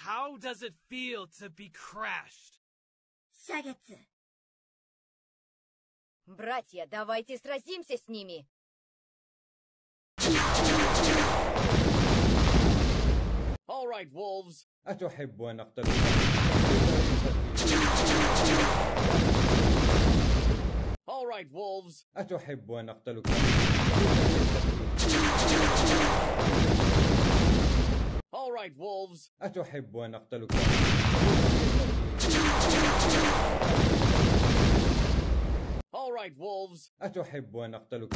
How does it feel to be crashed? 射月 Братья, давайте сразимся с ними. All right, wolves. أتحب أن أقتلك؟ All right, wolves. أتحب أن أقتلك؟ Right, wolves. أتحب أن أقتلك؟ All right, wolves. أتحب أن أقتلك؟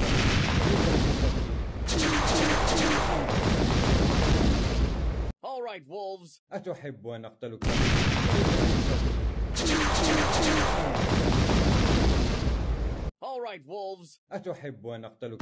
All right, wolves. أتحب أن أقتلك؟ All right, wolves. أتحب أن أقتلك؟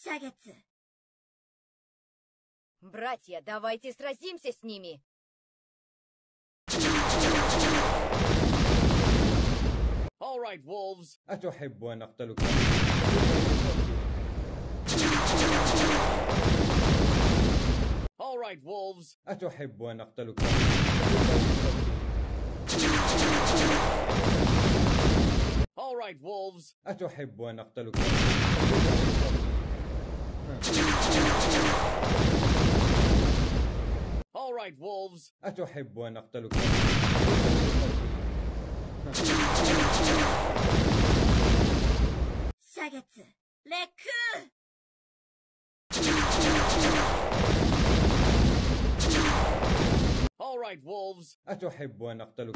射月 Братья, давайте сразимся с ними. All right, wolves. أتحب أن أقتلك؟ All right, wolves. أتحب أن أقتلك؟ All right, wolves. أتحب أن أقتلك؟ All right, wolves. أتحب أن أقتلك؟ Sagetsu, Leku! All right, wolves. أتحب أن أقتلك؟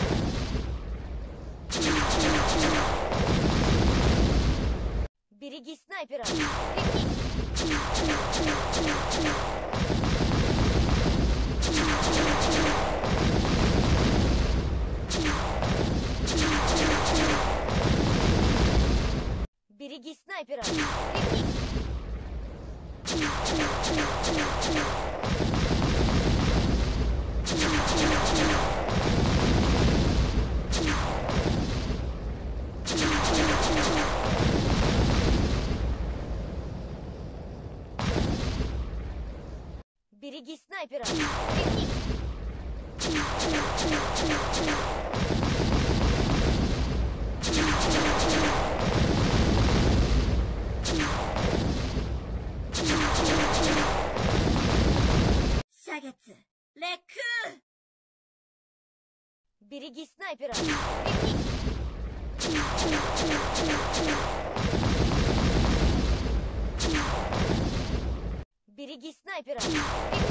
Береги снайпера! Береги снайпера! Пригнись! береги снайпера! Шагаться! Леку! Береги снайпера! Берегись! Береги снайпера! Береги!